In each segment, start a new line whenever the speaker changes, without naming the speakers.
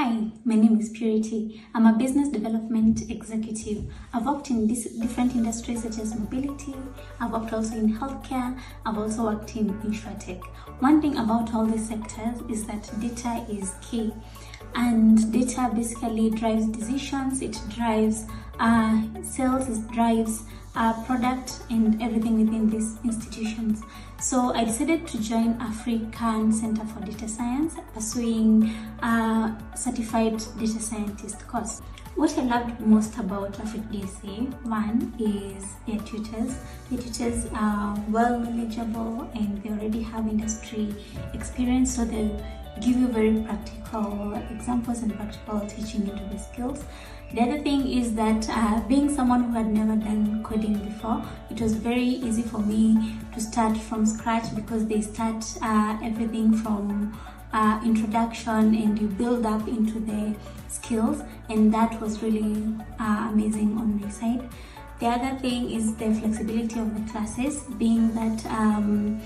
Hi, my name is Purity. I'm a business development executive. I've worked in different industries such as mobility. I've worked also in healthcare. I've also worked in insurtech. One thing about all these sectors is that data is key, and data basically drives decisions. It drives uh, sales. It drives uh, product and everything within these institutions. So I decided to join African Center for Data Science, pursuing a certified data scientist course. What I loved most about AfriCDSA, one is their tutors. The tutors are well knowledgeable and they already have industry experience, so they give you very practical examples and practical teaching into the skills. The other thing is that uh, being someone who had never done coding before, it was very easy for me to start from scratch because they start uh, everything from uh, introduction and you build up into the skills, and that was really uh, amazing on my side. The other thing is the flexibility of the classes, being that um,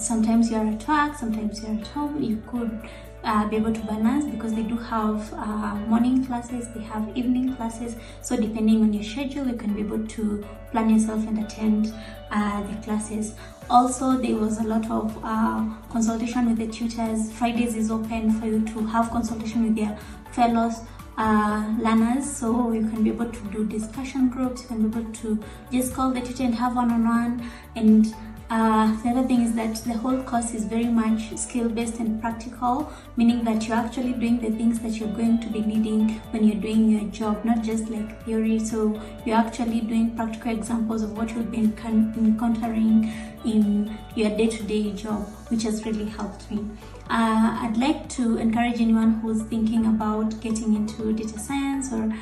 sometimes you're at work, sometimes you're at home, you could uh, be able to balance because they do have uh, morning classes, they have evening classes. So depending on your schedule, you can be able to plan yourself and attend uh, the classes. Also, there was a lot of uh, consultation with the tutors. Fridays is open for you to have consultation with your fellows. Uh, learners so you can be able to do discussion groups you can be able to just call the tutor and have one-on-one and uh, the other thing is that the whole course is very much skill based and practical, meaning that you're actually doing the things that you're going to be needing when you're doing your job, not just like theory. So you're actually doing practical examples of what you'll be encountering in your day to day job, which has really helped me. Uh, I'd like to encourage anyone who's thinking about getting into data science or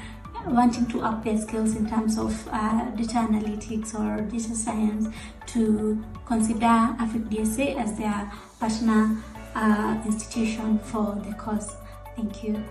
wanting to up their skills in terms of uh, data analytics or data science to consider AfriCDSA as their partner uh, institution for the course. Thank you.